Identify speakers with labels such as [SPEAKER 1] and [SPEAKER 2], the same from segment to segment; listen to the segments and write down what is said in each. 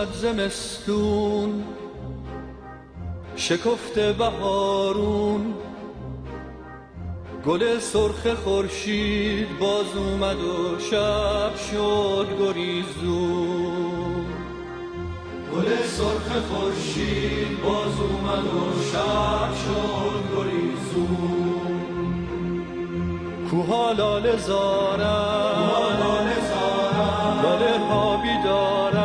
[SPEAKER 1] اومد زمستون شکفته بهارون. گل سرخ خورشید باز اومد و شب شد گریزون. گل سرخ خورشید باز اومد و شب شد گریزون. کوها لاله زارن. لاله ها بیدارن.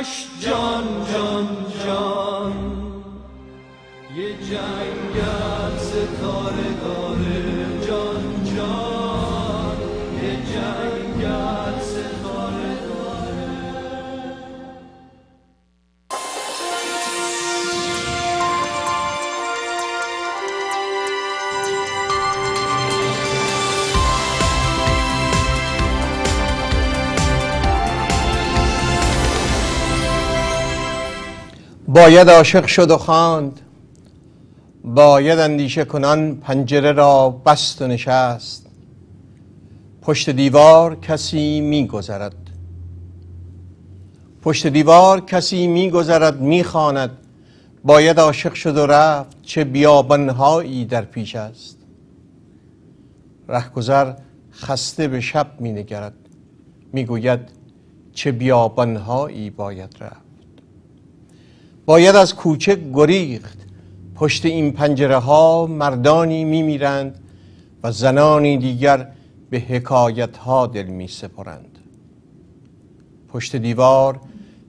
[SPEAKER 1] aşk.
[SPEAKER 2] باید عاشق شد و خواند. باید اندیشه کنان پنجره را بست و نشست. پشت دیوار کسی میگذرد. پشت دیوار کسی میگذرد می‌خواند. باید عاشق شد و رفت چه بیابانهایی در پیش است. رهگذر خسته به شب مینگرد. می‌گوید چه بیابانهایی باید رفت. باید از کوچه گریخت. پشت این پنجره ها مردانی میمیرند و زنانی دیگر به حکایت ها دل می سپرند پشت دیوار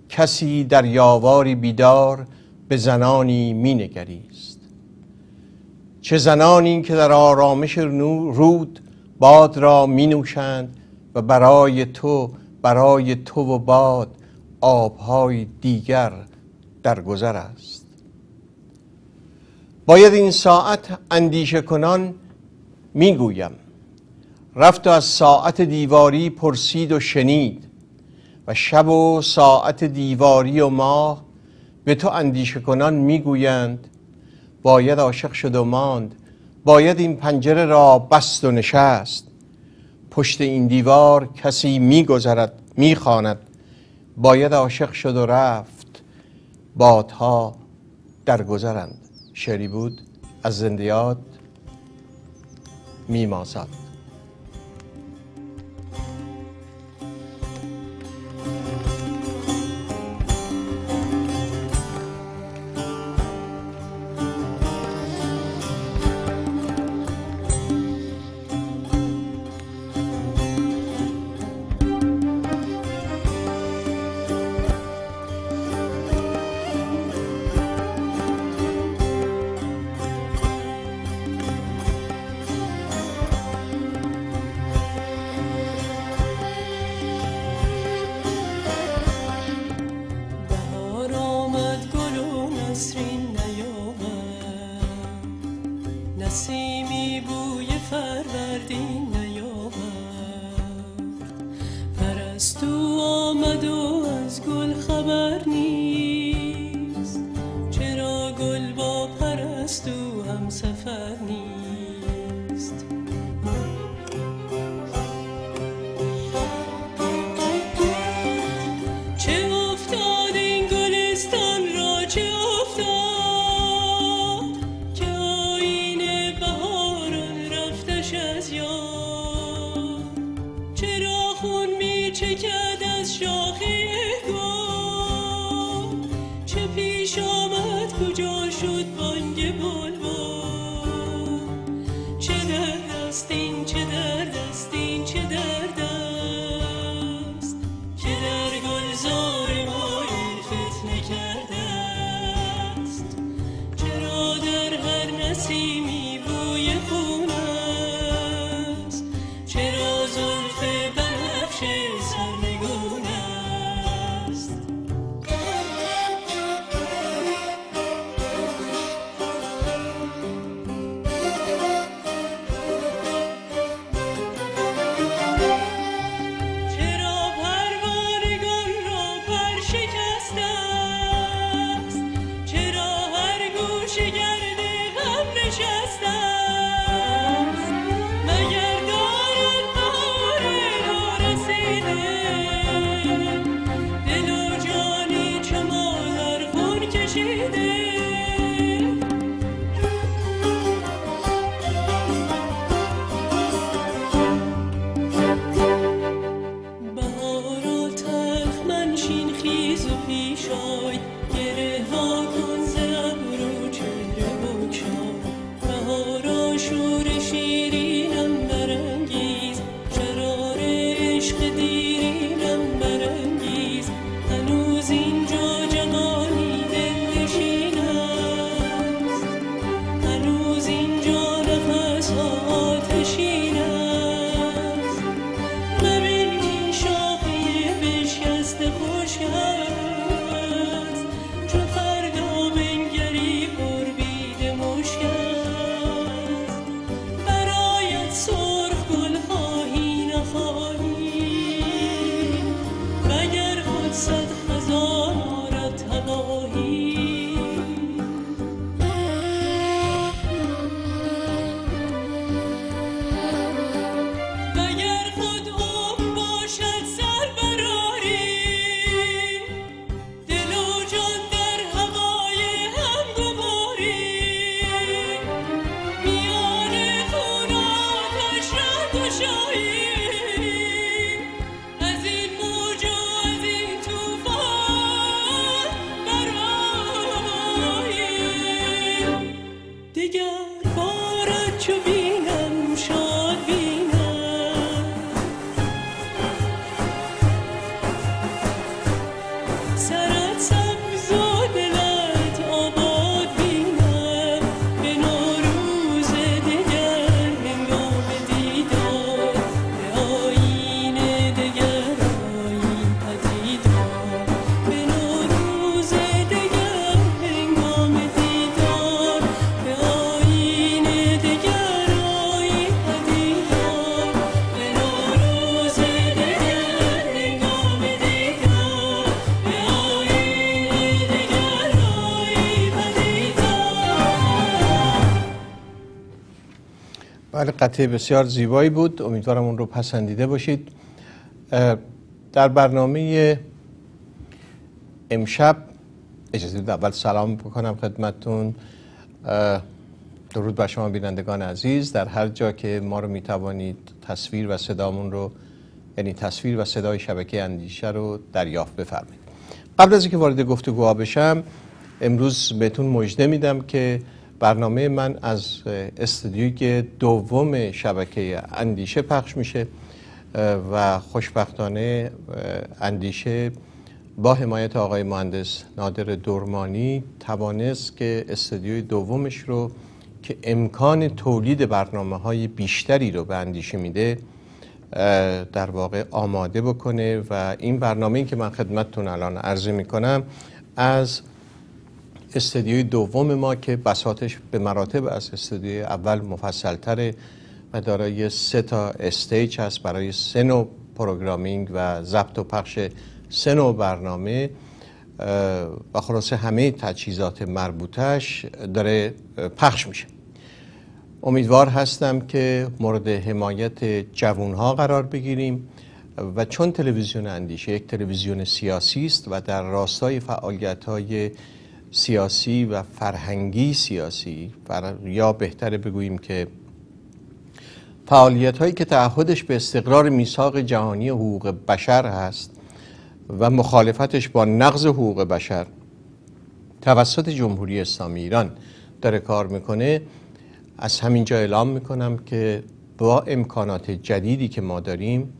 [SPEAKER 2] کسی در یاواری بیدار به زنانی می نگریست چه زنانی که در آرامش رود باد را می نوشند و برای تو برای تو و باد آبهای دیگر در گذر است. باید این ساعت اندیشه کنان می‌گویم. رفت و از ساعت دیواری پرسید و شنید و شب و ساعت دیواری و ماه به تو اندیشه کنان می‌گویند. باید عاشق شد و ماند. باید این پنجره را بست و نشست. پشت این دیوار کسی میگذرد می‌خواند. باید عاشق شد و رفت. بادها در گذرند. شعری بود از زندیات میمازد. بله قطعه بسیار زیبایی بود. امیدوارم اون رو پسندیده باشید. در برنامه امشب اجازه بدید اول سلام بکنم خدمتتون اه، درود بر شما بینندگان عزیز. در هر جا که ما رو می‌توانید تصویر و صدامون رو یعنی تصویر و صدای شبکه اندیشه رو دریافت بفرمایید. قبل از اینکه وارد گفتگوها بشم امروز بهتون مژده میدم که برنامه من از استودیوی دوم شبکه اندیشه پخش میشه و خوشبختانه اندیشه با حمایت آقای مهندس نادر دورمانی توانست که استودیوی دومش رو که امکان تولید برنامه های بیشتری رو به اندیشه میده در واقع آماده بکنه. و این برنامه که من خدمتتون الان عرضه می‌کنم از استودیوی دوم ما که بساطش به مراتب از استودیوی اول مفصلتره و دارای سه تا stage هست برای سه نوع programming و ضبط و پخش سه نوع برنامه. و خلاصه همه تجهیزات مربوطش داره پخش میشه. امیدوار هستم که مورد حمایت جوانها قرار بگیریم و چون تلویزیون اندیشه یک تلویزیون سیاسی است و در راستای فعالیت های سیاسی و فرهنگی سیاسی فر- یا بهتره بگوییم که فعالیت هایی که تعهدش به استقرار میثاق جهانی حقوق بشر هست و مخالفتش با نقض حقوق بشر توسط جمهوری اسلامی ایران داره کار می‌کنه از همینجا اعلام می‌کنم که با امکانات جدیدی که ما داریم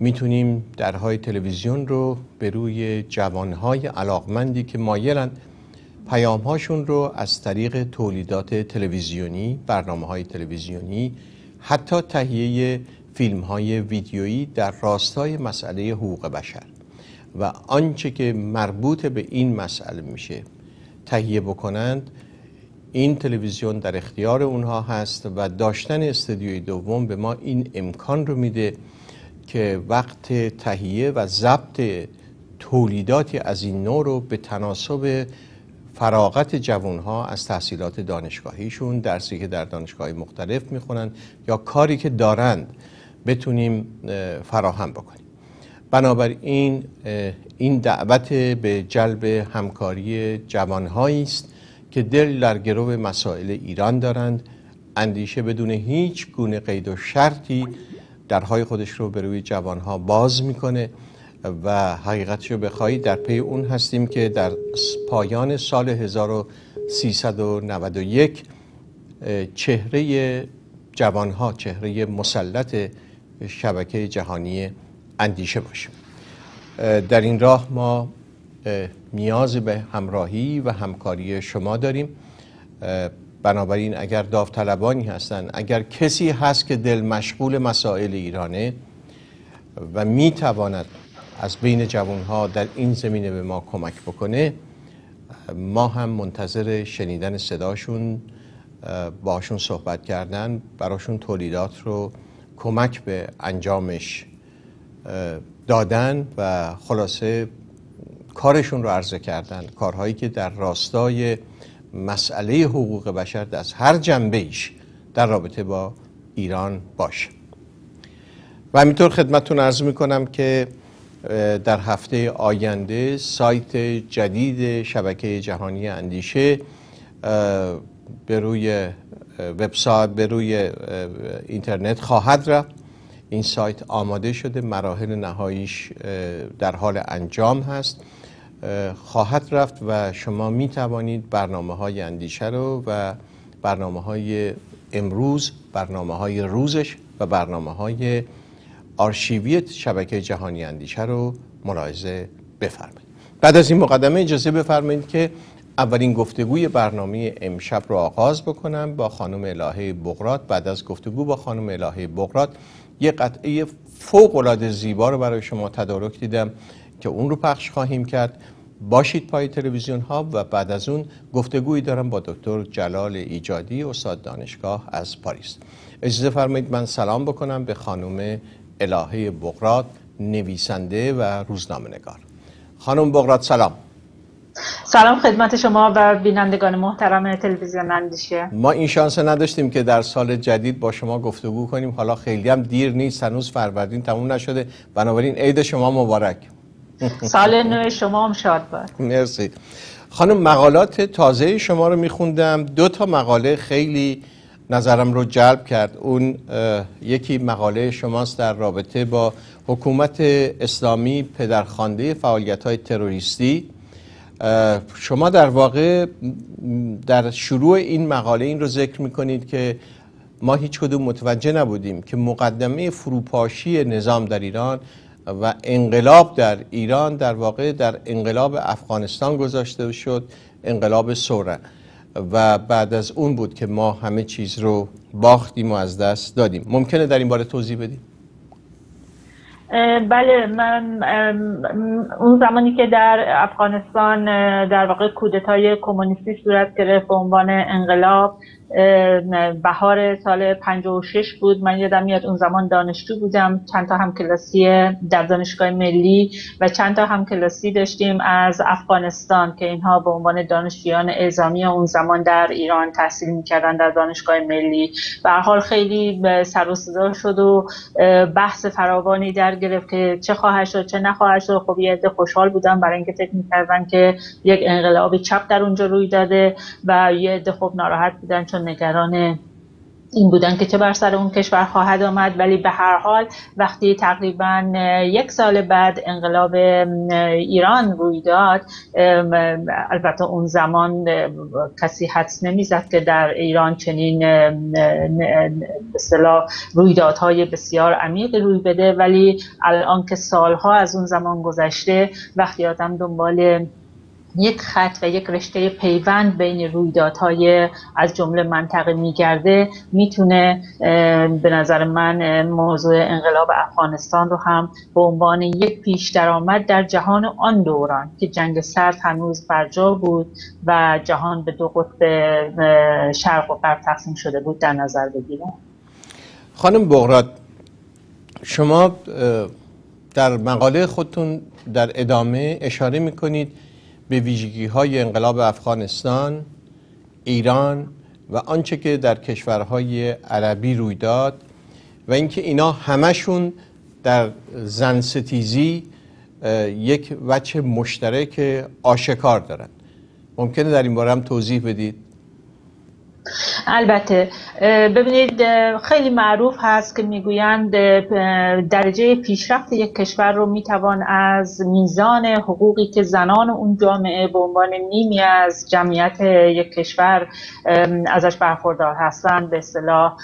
[SPEAKER 2] می‌تونیم درهای تلویزیون رو به روی جوانهای علاقمندی که مایلن پیامهاشون رو از طریق تولیدات تلویزیونی برنامه های تلویزیونی حتی تهیه فیلم های ویدیویی در راستای مسئله حقوق بشر. و آنچه که مربوط به این مسئله میشه تهیه بکنند این تلویزیون در اختیار اونها هست و داشتن استودیوی دوم به ما این امکان رو میده که وقت تهیه و ضبط تولیداتی از این نوع رو به تناسب فراغت جوانها از تحصیلات دانشگاهیشون درسی که در دانشگاه مختلف می‌خونن یا کاری که دارند بتونیم اه، فراهم بکنیم. بنابراین این دعوت به جلب همکاری جوانهایی است که دل در گرو مسائل ایران دارند. اندیشه بدون هیچ گونه قید و شرطی درهای خودش رو به روی جوانها باز می‌کنه. و حقیقتش رو بخواهید در پی اون هستیم که در پایان سال 1391 چهره جوانها چهره مسلط شبکه جهانی اندیشه باشیم. در این راه ما نیاز به همراهی و همکاری شما داریم. بنابراین اگر داوطلبانی هستند اگر کسی هست که دل مشغول مسائل ایرانه و می‌تواند از بین جوانها در این زمینه به ما کمک بکنه. ما هم منتظر شنیدن صداشون باشون صحبت کردن براشون تولیدات رو کمک به انجامش دادن و خلاصه کارشون رو عرضه کردن. کارهایی که در راستای مسئله حقوق بشر از هر جنبه ایش در رابطه با ایران باشه. و همینطور خدمتتون عرض می‌کنم که در هفته آینده سایت جدید شبکه جهانی اندیشه به روی وبسایت به روی اینترنت خواهد رفت. این سایت آماده شده مراحل نهاییش در حال انجام هست. خواهد رفت و شما می توانید برنامه های اندیشه رو و برنامه های امروز برنامه های روزش و برنامه های آرشیوی شبکه جهانی اندیشه رو ملاحظه بفرمایید. بعد از این مقدمه اجازه بفرمایید که اولین گفتگوی برنامه امشب رو آغاز بکنم با خانم الهه بغرات. بعد از گفتگو با خانم الهه بغرات یه قطعه فوق العاده زیبا رو برای شما تدارک دیدم که اون رو پخش خواهیم کرد. باشید پای تلویزیون ها و بعد از اون گفتگویی دارم با دکتر جلال ایجادی استاد دانشگاه از پاریس. اجازه فرمایید من سلام بکنم به خانم الهه بغرات نویسنده و روزنامه نگار خانم بغرات سلام.
[SPEAKER 3] سلام خدمت شما و بینندگان محترم تلویزیون اندیشه.
[SPEAKER 2] ما این شانس نداشتیم که در سال جدید با شما گفتگو کنیم. حالا خیلی هم دیر نیست هنوز فروردین تموم نشده. بنابراین عید شما مبارک.
[SPEAKER 3] سال نو شما هم شاد باد.
[SPEAKER 2] مرسی. خانم مقالات تازه شما رو میخوندم. دو تا مقاله خیلی نظرم رو جلب کرد. اون یکی مقاله شماست در رابطه با حکومت اسلامی پدرخوانده فعالیت های تروریستی شما در واقع در شروع این مقاله این رو ذکر می‌کنید که ما هیچ کدوم متوجه نبودیم که مقدمه فروپاشی نظام در ایران و انقلاب در ایران در واقع در انقلاب افغانستان گذاشته شد انقلاب سوره. و بعد از اون بود که ما همه چیز رو باختیم و از دست دادیم. ممکنه در این باره توضیح بدیم؟
[SPEAKER 3] بله من اون زمانی که در افغانستان در واقع کودتای کمونیستی صورت گرفت به عنوان انقلاب بهار سال 56 بود. من یادم میاد اون زمان دانشجو بودم. چند تا هم کلاسی در دانشگاه ملی و چند تا هم کلاسی داشتیم از افغانستان که اینها به عنوان دانشجویان اعزامی اون زمان در ایران تحصیل می‌کردن در دانشگاه ملی. به حال خیلی سر و صدا شد و بحث فراوانی در گرفت که چه خواهد شد چه نخواهد شد. خب یه عده خوشحال بودم برای اینکه فکر می‌کردن که یک انقلاب چپ در اونجا روی داده و یه عده خب ناراحت بودن چون نگران این بودن که چه بر سر اون کشور خواهد آمد. ولی به هر حال وقتی تقریبا یک سال بعد انقلاب ایران روی داد البته اون زمان کسی حدس نمی‌زد که در ایران چنین به رویدادهای بسیار عمیق روی بده. ولی الان که سالها از اون زمان گذشته وقتی آدم دنبال یک خط و یک رشته پیوند بین رویدادهای از جمله منطقه میگرده می‌تونه به نظر من موضوع انقلاب افغانستان رو هم به عنوان یک پیش درآمد در جهان آن دوران که جنگ سرد هنوز برجا بود و جهان به دو قطب شرق و غرب تقسیم شده بود در نظر بگیرم
[SPEAKER 2] خانم بغرات شما در مقاله خودتون در ادامه اشاره می‌کنید به ویژگی های انقلاب افغانستان ایران و آنچه که در کشورهای عربی روی داد و اینکه اینا همشون در زن ستیزی یک وجه مشترک آشکار دارند ممکنه در این باره هم توضیح بدید؟
[SPEAKER 3] البته ببینید خیلی معروف هست که می‌گویند درجه پیشرفت یک کشور رو می‌توان از میزان حقوقی که زنان اون جامعه به عنوان نیمی از جمعیت یک کشور ازش برخوردار هستند به اصطلاح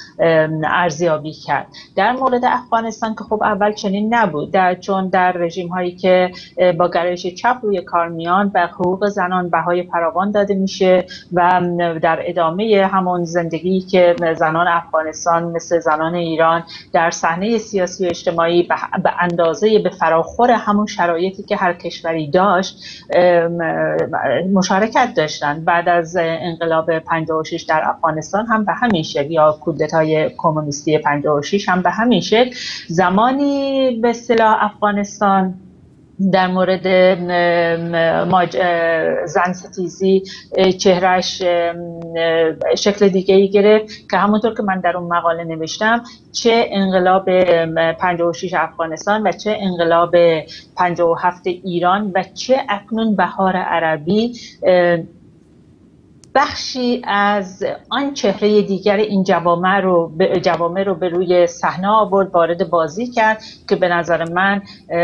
[SPEAKER 3] ارزیابی کرد. در مورد افغانستان که خب اول چنین نبود در چون در رژیم هایی که با گرایش چپ روی کار میان به حقوق زنان بهای فراوان داده میشه و در ادامه همون زندگی که زنان افغانستان مثل زنان ایران در صحنه سیاسی و اجتماعی به اندازه به فراخور همون شرایطی که هر کشوری داشت مشارکت داشتن. بعد از انقلاب 56 در افغانستان هم به همین شکل یا کودتای کمونیستی 56 هم به همین شکل زمانی به اصطلاح افغانستان در مورد زن ستیزی چهرش شکل دیگه ای گرفت که همونطور که من در اون مقاله نوشتم چه انقلاب 56 افغانستان و چه انقلاب 57 ایران و چه اکنون بهار عربی بخشی از آن چهره دیگر این جوامع رو جوامع رو به روی صحنه آورد وارد بازی کرد که به نظر من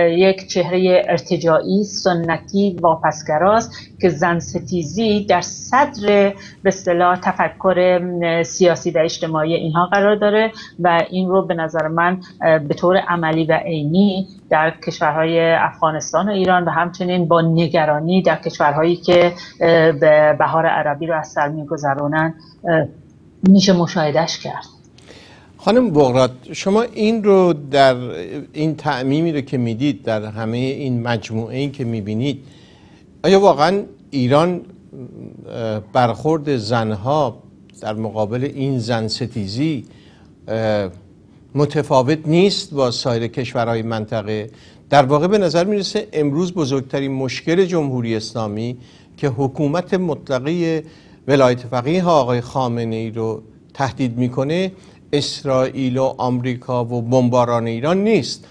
[SPEAKER 3] یک چهره ارتجاعی سنتی واپسگراست که زن ستیزی در صدر به اصطلاح تفکر سیاسی و اجتماعی اینها قرار داره و این رو به نظر من به طور عملی و عینی در کشورهای افغانستان و ایران و همچنین با نگرانی در کشورهایی که به بهار عربی رو از سر میگذرونن میشه مشاهدش کرد.
[SPEAKER 2] خانم بغرات شما این رو در این تعمیمی رو که می‌دید در همه این مجموعه این که می‌بینید آیا واقعا ایران برخورد زنها در مقابل این زن ستیزی متفاوت نیست با سایر کشورهای منطقه. در واقع به نظر می‌رسه امروز بزرگترین مشکل جمهوری اسلامی که حکومت مطلقه ولایت فقیه آقای خامنه ای رو تهدید می‌کنه اسرائیل و آمریکا و بمباران ایران نیست.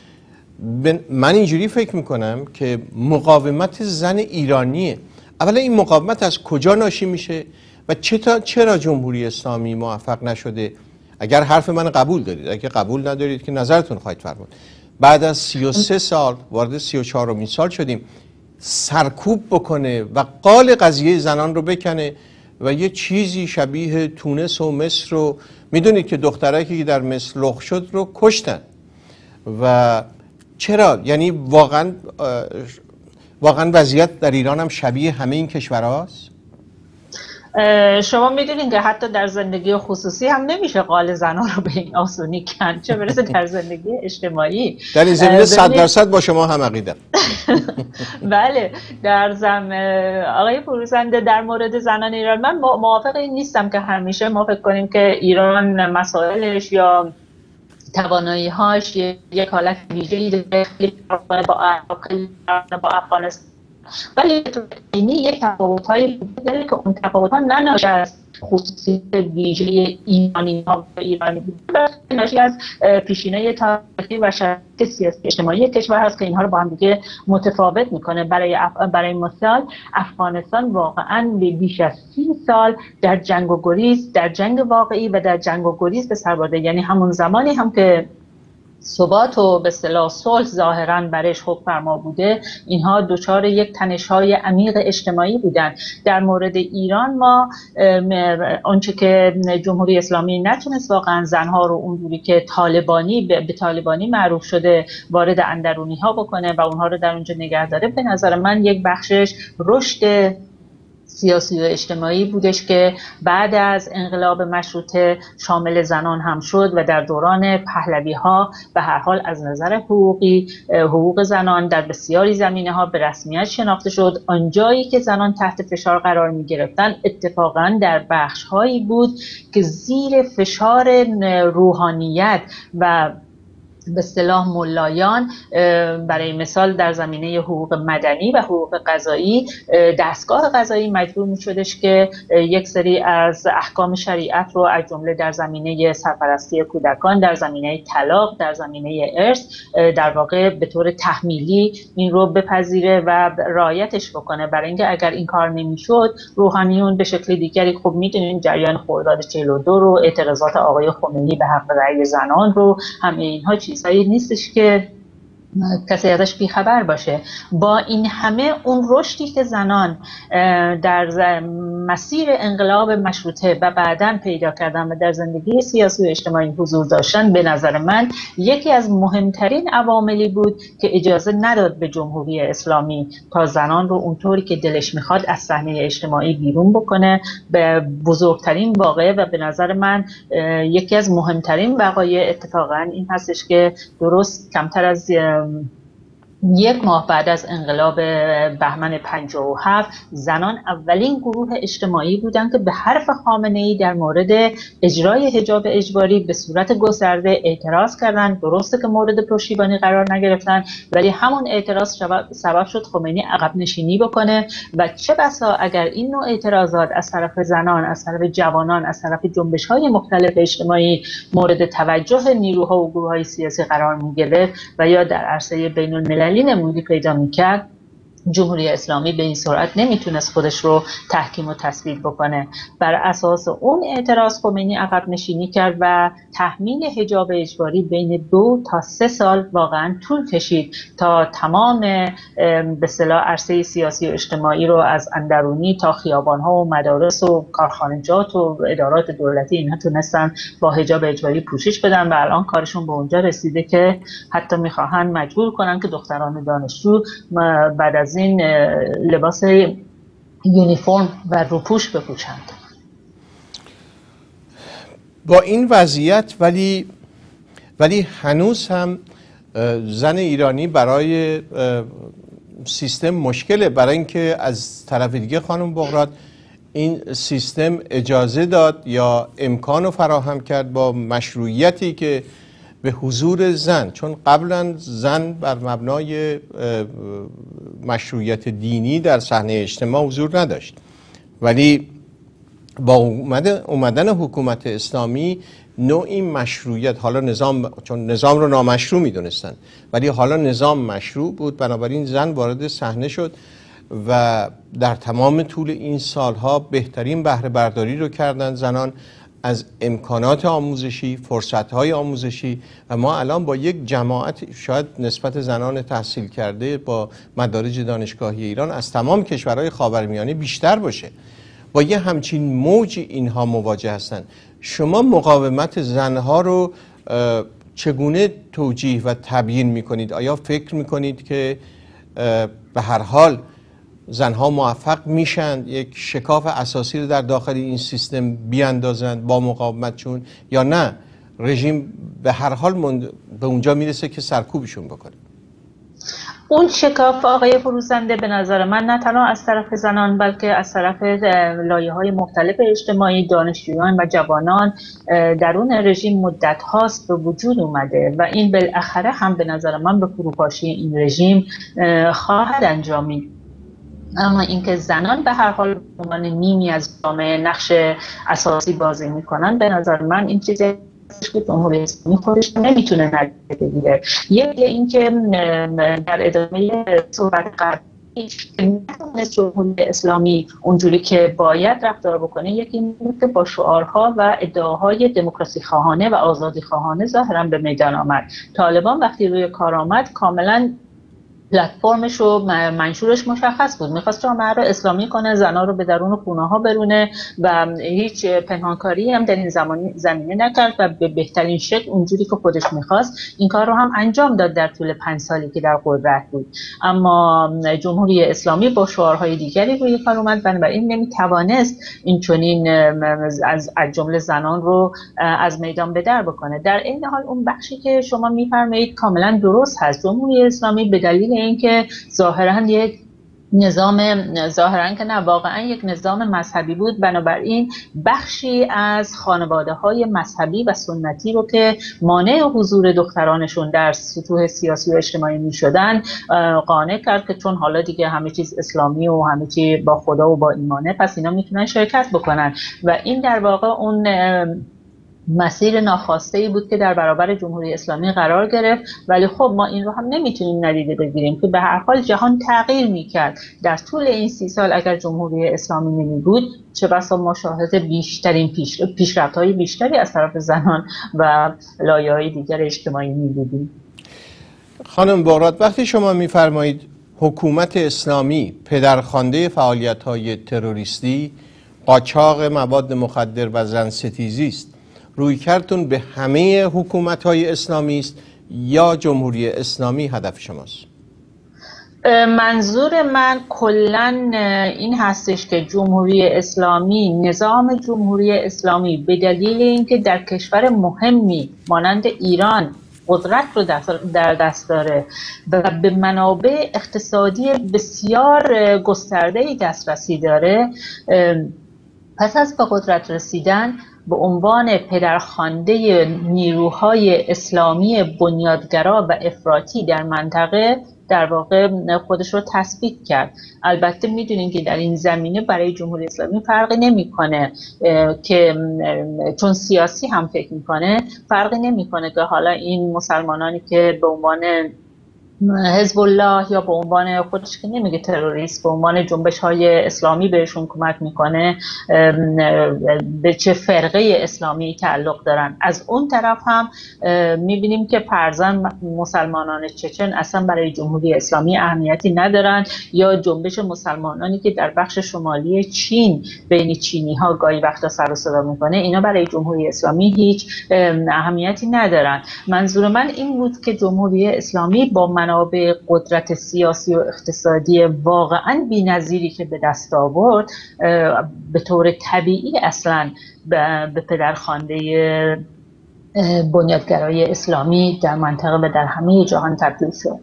[SPEAKER 2] من اینجوری فکر می‌کنم که مقاومت زن ایرانیه. اولا این مقاومت از کجا ناشی میشه و چرا جمهوری اسلامی موفق نشده؟ اگر حرف من قبول دارید اگر قبول ندارید که نظرتون خواهید فرمود. بعد از 33 سال وارد 34 سال شدیم سرکوب بکنه و قال قضیه زنان رو بکنه و یه چیزی شبیه تونس و مصر رو می‌دونید که دخترکی که در مصر لخ شد رو کشتن. و چرا؟ یعنی واقعا واقعا وضعیت در ایران هم شبیه همه این کشورهاست؟
[SPEAKER 3] شما می‌دونین که حتی در زندگی خصوصی هم نمیشه قال زنان رو به این آسونی کن چه برسه در زندگی اجتماعی.
[SPEAKER 2] در این زمینه صد درصد با شما هم عقیده.
[SPEAKER 3] بله در زم آقای فروزنده در مورد زنان ایران من موافق این نیستم که همیشه ما فکر کنیم که ایران مسائلش یا توانایی هاش یک حالت ویژه‌ای با با افغانستان ولی اینی یک تفاوت هایی داره که اون تفاوت ها نناشه از خصوصیت ویژه ایرانی ها و ایرانی ناشی از پیشینه تاریخی و شرایط سیاسی اجتماعی کشور هست که اینها رو با هم دیگه متفاوت می‌کنه. برای برای مثال افغانستان واقعا بیش از سی سال در جنگ و گریز در جنگ واقعی و در جنگ و گریز به سر برده. یعنی همون زمانی هم که ثبات و به صلاح صلح ظاهرا برش حکم بوده. اینها دچار یک تنش های عمیق اجتماعی بودن. در مورد ایران ما آنچه که جمهوری اسلامی نتونست واقعا زنها رو اونجوری که طالبانی به طالبانی معروف شده وارد اندرونی ها بکنه و اونها رو در اونجا نگه داره به نظر من یک بخشش رشد سیاسی و اجتماعی بودش که بعد از انقلاب مشروطه شامل زنان هم شد و در دوران پهلوی ها به هر حال از نظر حقوقی حقوق زنان در بسیاری زمینه ها به رسمیت شناخته شد. آنجایی که زنان تحت فشار قرار می گرفتن اتفاقا در بخش هایی بود که زیر فشار روحانیت و به اصطلاح ملایان برای مثال در زمینه حقوق مدنی و حقوق قضایی دستگاه قضایی مجبور می شدش که یک سری از احکام شریعت رو از جمله در زمینه سرپرستی کودکان در زمینه طلاق در زمینه ارث در واقع به طور تحمیلی این رو بپذیره و رعایتش بکنه. برای اینکه اگر این کار نمی‌شد روحانیون به شکل دیگری خب می‌دونین جریان خرداد 42 رو اعتراضات آقای خمینی به حق رأی زنان رو همه اینها چیزهایی نیستش که کسی ازش بیخبر باشه. با این همه اون رشدی که زنان در مسیر انقلاب مشروطه و بعدا پیدا کردن و در زندگی سیاسی و اجتماعی حضور داشتن به نظر من یکی از مهمترین عواملی بود که اجازه نداد به جمهوری اسلامی تا زنان رو اونطوری که دلش می‌خواد از صحنه اجتماعی بیرون بکنه. به بزرگترین واقعه و به نظر من یکی از مهمترین وقایع اتفاقا این هستش که درست کمتر از Um. یک ماه بعد از انقلاب بهمن 57 زنان اولین گروه اجتماعی بودند که به حرف خامنه ای در مورد اجرای حجاب اجباری به صورت گسترده اعتراض کردند. درسته که مورد پشتیبانی قرار نگرفتن ولی همون اعتراض سبب شد خمینی عقب نشینی بکنه و چه بسا اگر این نوع اعتراضات از طرف زنان از طرف جوانان از طرف جنبش های مختلف اجتماعی مورد توجه نیروها و گروه های سیاسی قرار می و یا در عرصه بین المللی نمودی پیدا می‌کرد جمهوری اسلامی به این سرعت نمی‌تونست خودش رو تحکیم و تصویب بکنه. بر اساس اون اعتراض خمینی عقب نشینی کرد و تحمیل حجاب اجباری بین دو تا سه سال واقعا طول کشید تا تمام به صلاح عرصه سیاسی و اجتماعی رو از اندرونی تا خیابان ها و مدارس و کارخانجات و ادارات دولتی اینها تونستن با حجاب اجباری پوشش بدن و الان کارشون به اونجا رسیده که حتی می‌خواهن مجبور کنن که دختران دانشجو بعد از این لباس یونیفرم و روپوش بپوشند.
[SPEAKER 2] با این وضعیت ولی ولی هنوز هم زن ایرانی برای سیستم مشکله برای اینکه از طرف دیگه خانم بغراد این سیستم اجازه داد یا امکان رو فراهم کرد با مشروعیتی که به حضور زن چون قبلا زن بر مبنای مشروعیت دینی در صحنه اجتماع حضور نداشت. ولی با اومدن حکومت اسلامی نوعی مشروعیت حالا نظام چون نظام رو نامشروع می‌دونستن ولی حالا نظام مشروع بود. بنابراین زن وارد صحنه شد و در تمام طول این سالها بهترین بهره برداری رو کردن زنان. از امکانات آموزشی فرصتهای آموزشی و ما الان با یک جماعت شاید نسبت زنان تحصیل کرده با مدارج دانشگاهی ایران از تمام کشورهای خاورمیانه بیشتر باشه. با یه همچین موج اینها مواجه هستند شما مقاومت زنها رو چگونه توجیه و تبیین می‌کنید؟ آیا فکر می‌کنید که به هر حال زنها موفق میشن یک شکاف اساسی رو در داخل این سیستم بیاندازند با مقاومت چون یا نه رژیم به هر حال به اونجا می‌رسه که سرکوبشون بکنه.
[SPEAKER 3] اون شکاف آقای فروزنده به نظر من نه تنها از طرف زنان بلکه از طرف لایه های مختلف اجتماعی دانشجویان و جوانان درون رژیم مدت هاست به وجود اومده و این بالاخره هم به نظر من به فروپاشی این رژیم خواهد انجامید. اما اینکه زنان به هر حال عنوان نیمی از جامعه نقش اساسی بازی می‌کنن به نظر من این چیزی که جمهوری اسلامی خودش نمی‌تونه نتیجه بگیره. یکی اینکه در ادامه صحبت قبلی نتونست جمهوری اسلامی اونجوری که باید رفتار بکنه یکی اینه که با شعارها و ادعاهای دموکراسی خواهانه و آزادی خواهانه ظاهرا به میدان آمد. طالبان وقتی روی کار آمد کاملا پلتفرمش و منشورش مشخص بود. می‌خواست جامعه رو اسلامی کنه زنا رو به درون خونه ها برونه و هیچ پنهانکاری هم در این زمینه نکرد و به بهترین شکل اونجوری که خودش می‌خواست این کار رو هم انجام داد در طول پنج سالی که در قدرت بود. اما جمهوری اسلامی با شعارهای دیگری روی کار اومد. بنابراین نمی‌توانست این چنین از جمله زنان رو از میدان به در بکنه. در این حال اون بخشی که شما میفرمایید کاملا درست هست. جمهوری اسلامی به دلیل اینکه ظاهرا یک نظام ظاهرا که نه واقعا یک نظام مذهبی بود. بنابراین بخشی از خانواده های مذهبی و سنتی رو که مانع حضور دخترانشون در سطوح سیاسی و اجتماعی می شدن قانع کرد که چون حالا دیگه همه چیز اسلامی و همه چیز با خدا و با ایمانه پس اینا می‌تونن شرکت بکنن. و این در واقع اون مسیر ناخواسته ای بود که در برابر جمهوری اسلامی قرار گرفت. ولی خب ما این رو هم نمی‌تونیم ندیده بگیریم که به هر حال جهان تغییر می‌کرد. در طول این سی سال اگر جمهوری اسلامی نمی بود چه بسا ما شاهد بیشترین پیش، پیشرفت های بیشتری از طرف زنان و لایه های دیگر اجتماعی می بودیم
[SPEAKER 2] خانم بارات وقتی شما میفرمایید حکومت اسلامی پدرخوانده فعالیت های تروریستی قاچاق مواد مخدر و زن ستیزی است روی کردتون به همه حکومت های اسلامی است یا جمهوری اسلامی هدف شماست؟
[SPEAKER 3] منظور من کلا این هستش که جمهوری اسلامی نظام جمهوری اسلامی به دلیل اینکه در کشور مهمی مانند ایران قدرت رو در دست داره و به منابع اقتصادی بسیار گسترده دسترسی داره پس از به قدرت رسیدن به عنوان پدرخوانده نیروهای اسلامی بنیادگرا و افراطی در منطقه در واقع خودش رو تثبیت کرد. البته می‌دونیم که در این زمینه برای جمهوری اسلامی فرقی نمی‌کنه که چون سیاسی هم فکر می‌کنه فرقی نمی‌کنه که حالا این مسلمانانی که به عنوان حزب الله یا به عنوان خودش که نمیگه تروریست به عنوان جنبش های اسلامی بهشون کمک می‌کنه به چه فرقه اسلامی تعلق دارن. از اون طرف هم می‌بینیم که پرزن مسلمانان چچن اصلا برای جمهوری اسلامی اهمیتی ندارن یا جنبش مسلمانانی که در بخش شمالی چین بین چینی ها گاهی وقتا سر و صدا می‌کنه اینا برای جمهوری اسلامی هیچ اهمیتی ندارن. منظور من این بود که جمهوری اسلامی با منابع قدرت سیاسی و اقتصادی واقعا نظیری که به دست آورد به طور طبیعی اصلا به پدرخوانده بنیادگرای اسلامی در منطقه و در همه جهان تبدیل شد.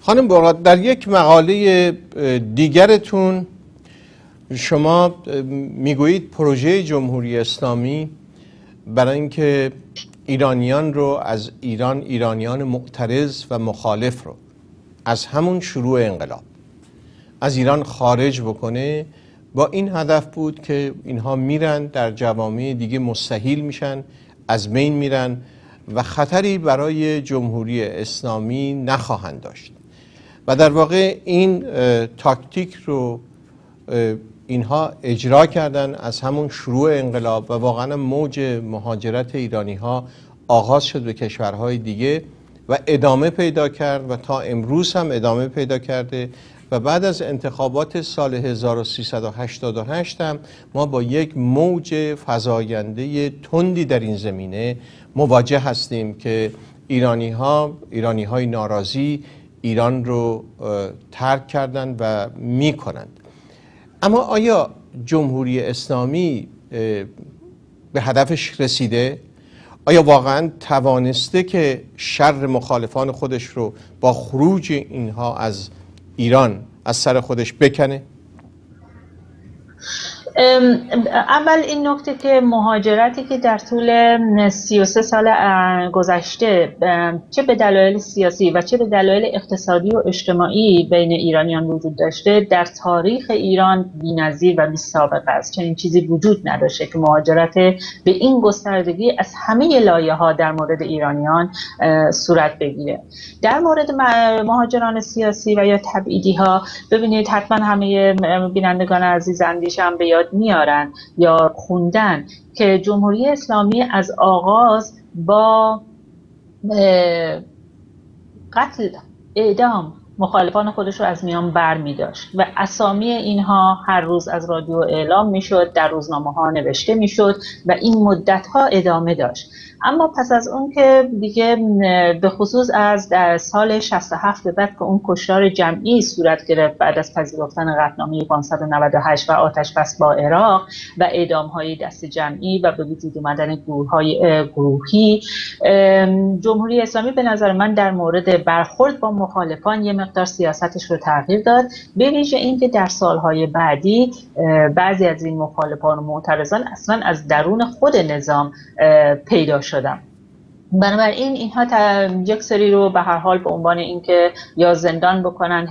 [SPEAKER 2] خانم براد در یک مقاله دیگرتون شما می‌گویید پروژه جمهوری اسلامی برای اینکه ایرانیان رو از ایران ایرانیان معترض و مخالف رو از همون شروع انقلاب از ایران خارج بکنه با این هدف بود که اینها میرن در جوامع دیگه مستحیل میشن از بین میرن و خطری برای جمهوری اسلامی نخواهند داشت. و در واقع این تاکتیک رو اینها اجرا کردن از همون شروع انقلاب و واقعا موج مهاجرت ایرانی ها آغاز شد به کشورهای دیگه و ادامه پیدا کرد و تا امروز هم ادامه پیدا کرده و بعد از انتخابات سال 1388 هم ما با یک موج فزاینده تندی در این زمینه مواجه هستیم که ایرانی ها ایرانی های ناراضی ایران رو ترک کردند و می کنند اما آیا جمهوری اسلامی به هدفش رسیده؟ آیا واقعا توانسته که شر مخالفان خودش رو با خروج اینها از ایران از سر خودش بکنه؟
[SPEAKER 3] اول این نکته که مهاجرتی که در طول 33 سال گذشته چه به دلایل سیاسی و چه به دلایل اقتصادی و اجتماعی بین ایرانیان وجود داشته در تاریخ ایران بی‌نظیر و بی‌سابقه است. چنین چیزی وجود نداشته که مهاجرت به این گستردگی از همه لایه ها در مورد ایرانیان صورت بگیره. در مورد مهاجران سیاسی و یا تبعیدی ها ببینید حتما همه بینندگان عزیز اندیشم به یاد میارن یا خوندن که جمهوری اسلامی از آغاز با قتل اعدام مخالفان خودش رو از میان بر می داشت و اسامی اینها هر روز از رادیو اعلام می شد در روزنامه ها نوشته می شد و این مدت ها ادامه داشت. اما پس از اون که دیگه به خصوص از در سال 67 به بعد که اون کشتار جمعی صورت گرفت بعد از پذیرفتن قطعنامه 598 و آتش بس با عراق و اعدام های دست جمعی و به وجود اومدن گروه های گروهی جمهوری اسلامی به نظر من در مورد برخورد با مخالفان یه مقدار سیاستش رو تغییر داد به ویژه اینکه در سالهای بعدی بعضی از این مخالفان و معترضان اصلا از درون خود نظام پیدا شدن بنابراین اینها یک سری رو به هر حال به عنوان اینکه یا زندان بکنن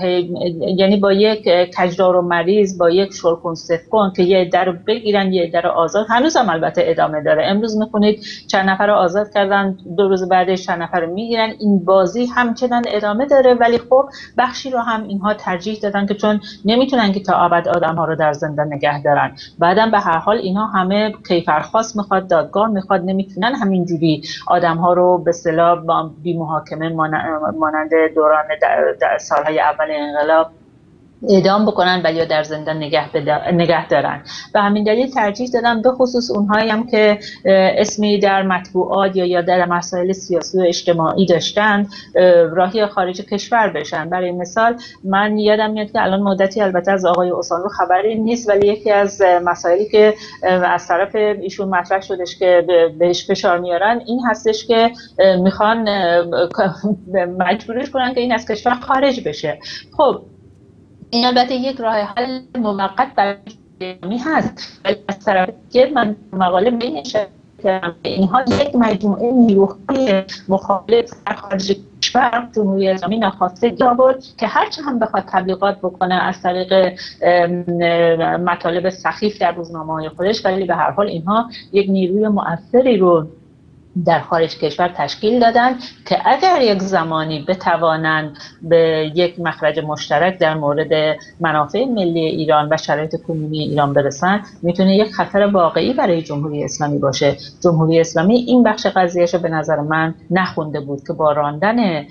[SPEAKER 3] یعنی با یک کجدار و مریض با یک شلکون کن که یه در رو بگیرن یه در آزاد. هنوز هم البته ادامه داره. امروز می‌خونید چند نفر رو آزاد کردن دو روز بعدش چند نفر رو می‌گیرن. این بازی همچنان ادامه داره ولی خب بخشی رو هم اینها ترجیح دادن که چون نمی‌تونن که تا ابد آدم ها رو در زندان نگه دارن. بعدم به هر حال اینها همه کیفرخواست می‌خواد دادگاه می‌خواد نمی‌تونن همینجوری آدم رو به صلاح بی محاکمه مانند دوران در سالهای اول انقلاب اعدام بکنن ولی یا در زندان نگه, نگه دارن. و همین دلیل ترجیح دادم به خصوص اونهایی هم که اسمی در مطبوعات یا یا در مسائل سیاسی و اجتماعی داشتن راهی خارج کشور بشن. برای مثال من یادم میاد که الان مدتی البته از آقای اوسانو خبری نیست ولی یکی از مسائلی که از طرف ایشون مطرح شدش که بهش فشار میارن این هستش که می‌خوان مجبورش کنن که این از کشور خارج بشه. خب این البته یک راه حل موقت برای هست. ولی از طرف من مقاله می اینها یک مجموعه نیروهای مخالف در خارج کشور جمهوری اسلامی نخواسته آورد که هرچه هم بخواد تبلیغات بکنه از طریق مطالب سخیف در روزنامه های خودش. ولی به هر حال اینها یک نیروی مؤثری رو در خارج کشور تشکیل دادن که اگر یک زمانی بتوانند به یک مخرج مشترک در مورد منافع ملی ایران و شرایط کنونی ایران برسن می‌تونه یک خطر واقعی برای جمهوری اسلامی باشه. جمهوری اسلامی این بخش قضیهش به نظر من نخونده بود که با راندن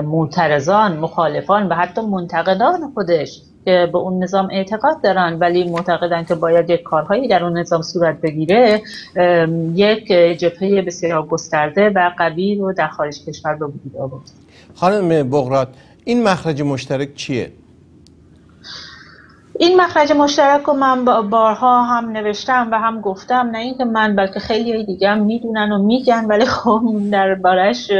[SPEAKER 3] معترضان مخالفان و حتی منتقدان خودش که به اون نظام اعتقاد دارن ولی معتقدن که باید یک کارهایی در اون نظام صورت بگیره یک جبهه بسیار گسترده و قوی رو در خارج کشور به وجود آورد.
[SPEAKER 2] خانم بغرات این مخرج مشترک چیه؟
[SPEAKER 3] این مخرج مشترک رو من بارها هم نوشتم و هم گفتم نه اینکه من بلکه خیلی دیگه هم می‌دونن و میگن ولی خب در بارش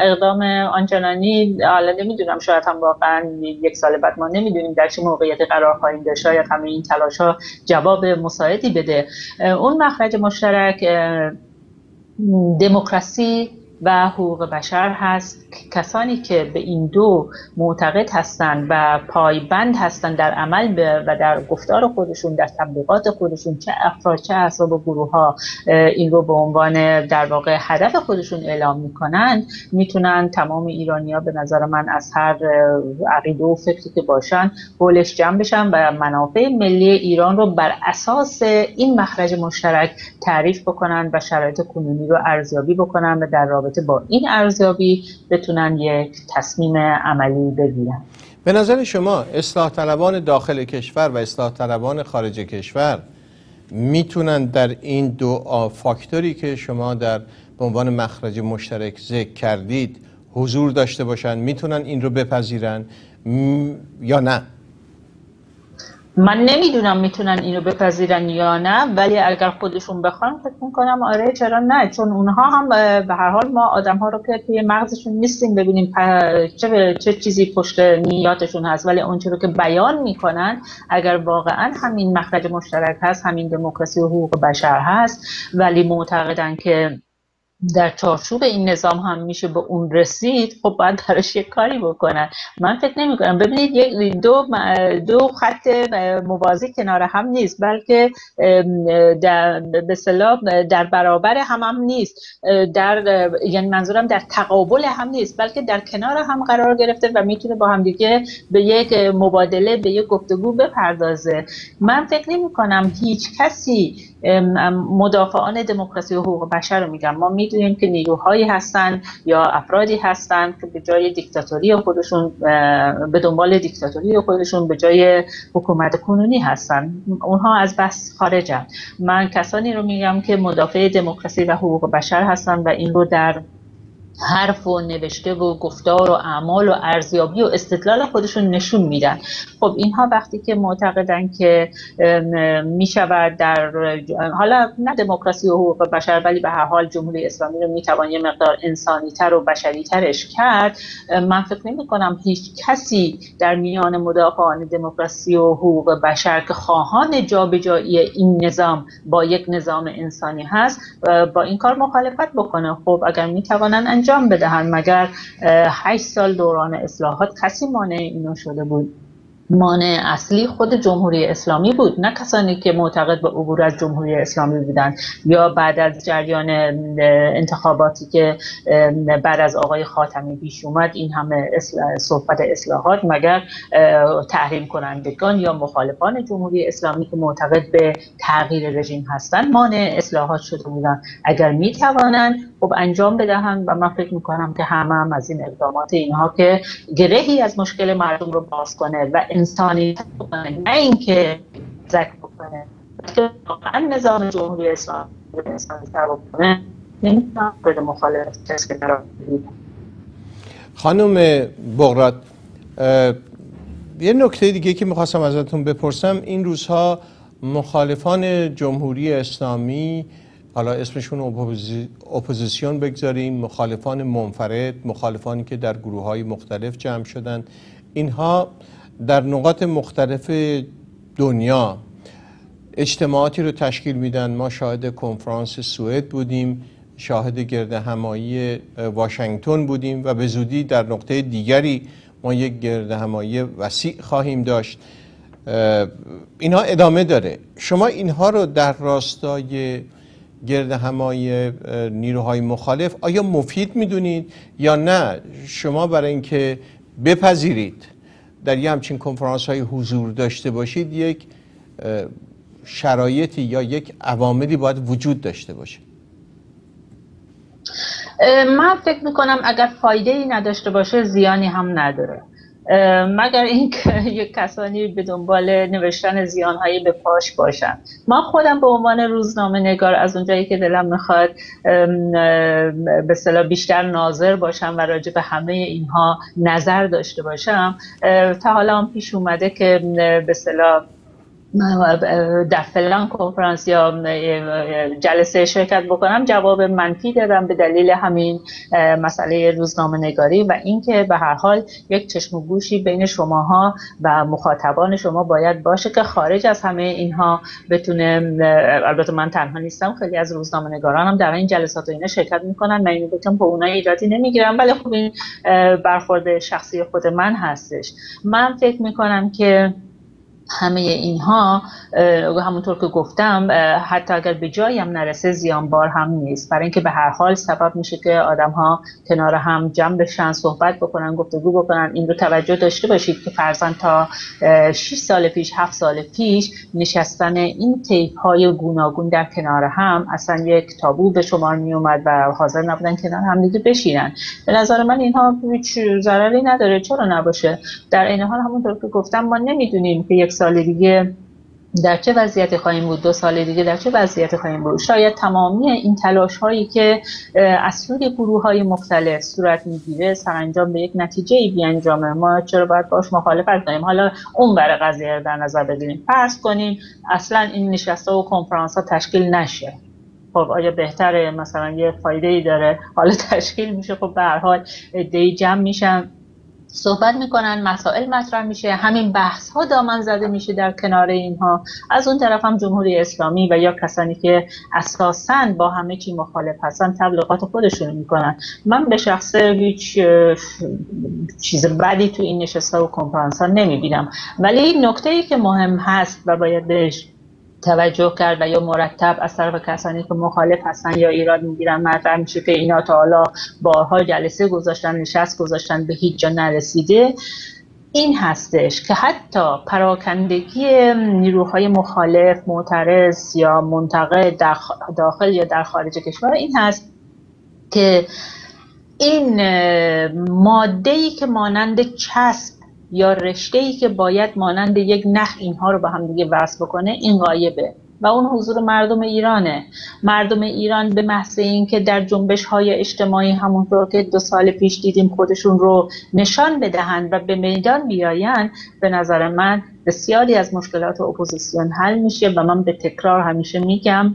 [SPEAKER 3] اقدام آنچنانی حالا نمی‌دونم شاید هم واقعا یک سال بعد ما نمی‌دونیم در چه موقعیتی قرار خواهیم داشت شاید همه این تلاش ها جواب مساعدی بده. اون مخرج مشترک دموکراسی و حقوق بشر هست. کسانی که به این دو معتقد هستند و پایبند هستند در عمل و در گفتار خودشون در تبلیغات خودشون چه افراد چه احزاب گروه ها این رو به عنوان در واقع هدف خودشون اعلام می‌کنن می‌تونن تمام ایرانیا به نظر من از هر عقیده و فکری که باشن بولش جمع بشن و منافع ملی ایران رو بر اساس این مخرج مشترک تعریف بکنن و شرایط کنونی رو ارزیابی بکنن و در رابطه با این ارزیابی بتونن یک تصمیم عملی بگیرن.
[SPEAKER 2] به نظر شما اصلاح طلبان داخل کشور و اصلاح طلبان خارج کشور می‌تونن در این دو فاکتوری که شما در به عنوان مخرج مشترک ذکر کردید حضور داشته باشن می‌تونن این رو بپذیرن؟ یا نه؟
[SPEAKER 3] من نمی‌دونم می‌تونن اینو بپذیرن یا نه ولی اگر خودشون بخوان فکر می‌کنم آره چرا نه؟ چون اونها هم به هر حال ما آدم ها رو که توی مغزشون نیستیم ببینیم چه, چه چیزی پشت نیاتشون هست. ولی اونچه رو که بیان می‌کنن اگر واقعا همین مخرج مشترک هست همین دموکراسی و حقوق بشر هست ولی معتقدن که در چارچوب این نظام هم میشه به اون رسید خب باید درش یک کاری بکنن. من فکر نمی کنم ببینید یک دو دو خط موازی کنار هم نیست بلکه به در برابر هم هم نیست. در یعنی منظورم در تقابل هم نیست بلکه در کنار هم قرار گرفته و می‌تونه با هم دیگه به یک مبادله به یک گفتگو بپردازه. من فکر نمی کنم هیچ کسی مدافعان دموکراسی و حقوق بشر رو میگم ما می‌دونیم که نیروهایی هستن یا افرادی هستن که به جای دیکتاتوری خودشون به دنبال دیکتاتوری خودشون به جای حکومت کنونی هستن. اونها از بس خارجن. من کسانی رو میگم که مدافع دموکراسی و حقوق بشر هستن و این رو در حرف و نوشته و گفتار و اعمال و ارزیابی و استدلال خودشون نشون میدن. خب اینها وقتی که معتقدن که می شود در حالا نه دموکراسی و حقوق بشر ولی به هر حال جمهوری اسلامی رو می‌توان یه مقدار انسانی تر و بشری ترش کرد من فکر نمی کنم هیچ کسی در میان مدافعان دموکراسی و حقوق بشر که خواهان جابجایی این نظام با یک نظام انسانی هست با این کار مخالفت بکنه. خب اگر می‌توانن انجام بدهند مگر هشت سال دوران اصلاحات کسی مانع اینو شده بود؟ مانع اصلی خود جمهوری اسلامی بود نه کسانی که معتقد به عبور از جمهوری اسلامی بودند. یا بعد از جریان انتخاباتی که بعد از آقای خاتمی پیش اومد این همه صحبت اصلاحات مگر تحریم کنندگان یا مخالفان جمهوری اسلامی که معتقد به تغییر رژیم هستند مانع اصلاحات شده بودند. اگر می توانند خب انجام بدهند و من فکر می‌کنم که همه هم از این اقدامات اینها که گرهی از مشکل مردم رو باز کنه و انسانی کنه نه اینکه زک بکنه که واقعا نظام جمهوری اسلامی انسانی تر بکنه نمی‌تونم مخالفت کسی قرار
[SPEAKER 2] خانم بغرات یه نکته دیگه که می‌خواستم ازتون بپرسم این روزها مخالفان جمهوری اسلامی حالا اسمشون اپوزیسیون بگذاریم مخالفان منفرد مخالفانی که در گروه های مختلف جمع شدند اینها در نقاط مختلف دنیا اجتماعاتی رو تشکیل میدن. ما شاهد کنفرانس سوئد بودیم شاهد گرد همایی واشنگتن بودیم و به زودی در نقطه دیگری ما یک گرد همایی وسیع خواهیم داشت. اینها ادامه داره. شما اینها رو در راستای گرد همای نیروهای مخالف. آیا مفید می‌دونید یا نه؟ شما برای اینکه بپذیرید در یه همچین کنفرانس های حضور داشته باشید یک شرایطی یا یک عواملی باید وجود داشته باشه.
[SPEAKER 3] من فکر می‌کنم اگر فایده ای نداشته باشه زیانی هم نداره. مگر اینکه یک کسانی به دنبال نوشتن زیانهایی به پاش باشن. ما خودم به عنوان روزنامه نگار از اونجایی که دلم می‌خواد به صلاح بیشتر ناظر باشم و راجع به همه اینها نظر داشته باشم. تا حالا هم پیش اومده که به صلاح در فلان کنفرانس یا جلسه شرکت بکنم جواب منفی دادم به دلیل همین مسئله روزنامه نگاری و اینکه به هر حال یک چشم و گوشی بین شماها و مخاطبان شما باید باشه که خارج از همه اینها بتونه البته من تنها نیستم خیلی از روزنامه نگارانم در این جلسات و اینا شرکت می‌کنن من اینو بگم به اونها ایرادی نمی‌گیرم ولی خب این برخورد شخصی خود من هستش. من فکر می‌کنم که همه اینها همونطور که گفتم حتی اگر به جایی هم نرسه زیانبار هم نیست. برای اینکه به هر حال سبب میشه که آدم ها کنار هم جمع بشن صحبت بکنن گفتگو بکنن. این رو توجه داشته باشید که فرزن تا 6 سال پیش 7 سال پیش نشستن این تیپ های گوناگون در کنار هم اصلا یک تابو به شمار می اومد و حاضر نبودن کنار هم دیگه بشینن. به نظر من اینها هیچ ضرری نداره. چرا نباشه؟ در این حال همونطور که گفتم ما نمی‌دونیم که یک سال دیگه در چه وضعیتی خواهیم بود؟ دو سال دیگه در چه وضعیتی خواهیم بود؟ شاید تمامی این تلاش هایی که از سوی گروه های مختلف صورت می‌گیره سرانجام به یک نتیجه ای بیانجامه. ما چرا باید باش مخالفت کنیم؟ حالا اون برای قضیه رو در نظر بگیریم. فرض کنیم اصلا این نشسته و کنفرانس ها تشکیل نشه. خب آیا بهتره؟ مثلا یه فایده ای داره؟ حالا تشکیل میشه. خب به هر حال جمع میشن. صحبت می‌کنن مسائل مطرح میشه همین بحث ها دامن زده میشه در کنار اینها. از اون طرف هم جمهوری اسلامی و یا کسانی که اساسا با همه چی مخالف هستن تبلیغات خودشون می‌کنن. من به شخص هیچ چیز بدی تو این نشسته و کنفرانس ها نمی‌بینم. ولی نکته ای که مهم هست و باید بهش توجه کرد و یا مرتب از طرف کسانی که مخالف هستن یا ایراد می‌گیرن مطرح میشه که اینا تا حالا بارها جلسه گذاشتن نشست گذاشتن به هیچ جا نرسیده. این هستش که حتی پراکندگی نیروهای مخالف معترض یا منتقد در داخل یا در خارج کشور این هست که این ماده ای که مانند چسب یا رشته ای که باید مانند یک نخ اینها رو به هم دیگه وصل بکنه این غایبه. و اون حضور مردم ایرانه. مردم ایران به محض اینکه در جنبش های اجتماعی همونطور که دو سال پیش دیدیم خودشون رو نشان بدهند و به میدان بیاین به نظر من بسیاری از مشکلات اپوزیسیون حل میشه و من به تکرار همیشه میگم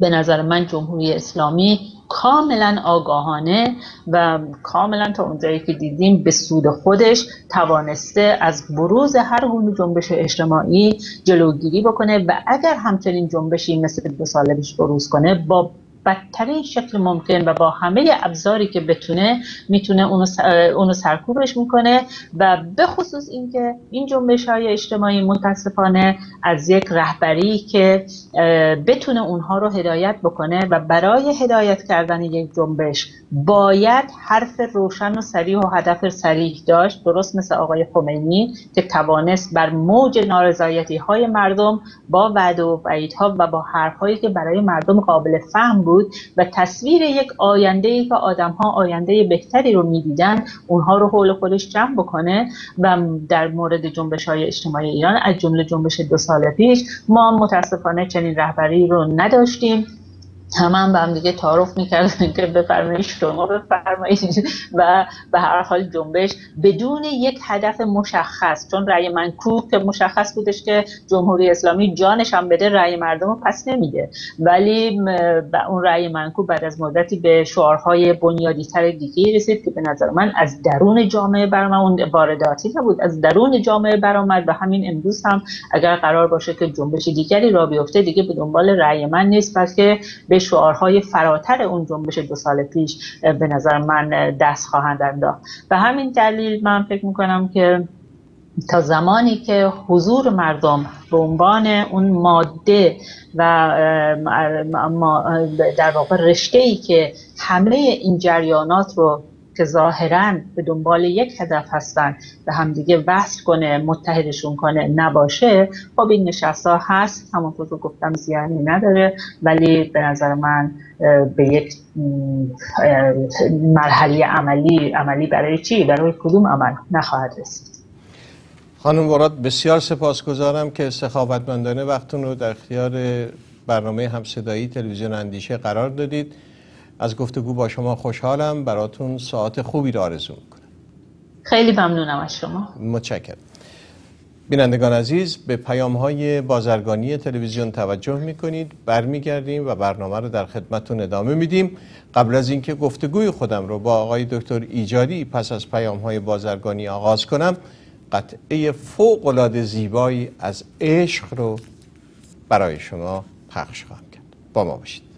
[SPEAKER 3] به نظر من جمهوری اسلامی کاملا آگاهانه و کاملا تا اونجایی که دیدیم به سود خودش توانسته از بروز هر گونه جنبش اجتماعی جلوگیری بکنه و اگر همچنین جنبشی مثل دو سال پیش بروز کنه با بدترین شکل ممکن و با همه ابزاری که بتونه می‌تونه اونو, اونو سرکوبش می‌کنه و به خصوص اینکه این جنبش های اجتماعی متاسفانه از یک رهبری که بتونه اونها رو هدایت بکنه و برای هدایت کردن یک جنبش باید حرف روشن و سریع و هدف سریع داشت. درست مثل آقای خمینی که توانست بر موج نارضایتی های مردم با وعده و وعیدها و با حرف هایی که برای مردم قابل فهم بود و تصویر یک آینده ای که آدم ها آینده بهتری رو می‌دیدن اونها رو حول خودش جمع بکنه و در مورد جنبش های اجتماعی ایران از جمله جنبش دو سال پیش ما متاسفانه چنین رهبری رو نداشتیم. همه هم به هم دیگه تعارف می‌کردن که بفرمایید شما بفرمایید و به هر حال جنبش بدون یک هدف مشخص. چون رأی منکوب که مشخص بودش که جمهوری اسلامی جانش هم بده رأی مردم رو پس نمیده. ولی اون رأی منکوب بعد از مدتی به شعارهای بنیادی تر دیگه رسید که به نظر من از درون جامعه برآمد. اون وارداتی نبود از درون جامعه برآمد و همین امروز هم اگر قرار باشه که جنبش دیگری را بیفته دیگه به دنبال رأی من نیست بلکه به شعارهای فراتر اون جنبش دو سال پیش به نظر من دست خواهند انداخت. و همین دلیل من فکر می‌کنم که تا زمانی که حضور مردم به عنوان اون ماده و در واقع رشته ای که همه این جریانات رو که ظاهرا به دنبال یک هدف هستن به همدیگه وصل کنه متحدشون کنه نباشه خب این نشست ها هست. همونطور که گفتم زیانی نداره ولی به نظر من به یک مرحله عملی عملی برای چی؟ برای کدوم عمل نخواهد رسید.
[SPEAKER 2] خانم وراد بسیار سپاسگزارم که سخاوتمندانه وقتون رو در اختیار برنامه همصدایی تلویزیون اندیشه قرار دادید. از گفتگو با شما خوشحالم. براتون ساعت خوبی را آرزو می‌کنم.
[SPEAKER 3] خیلی ممنونم از شما.
[SPEAKER 2] متشکرم. بینندگان عزیز به پیام های بازرگانی تلویزیون توجه می‌کنید. برمیگردیم و برنامه رو در خدمتتون ادامه میدیم. قبل از اینکه گفتگوی خودم رو با آقای دکتر ایجادی پس از پیام های بازرگانی آغاز کنم قطعه فوق العاده زیبایی از عشق رو برای شما پخش خواهم کرد. با ما باشید.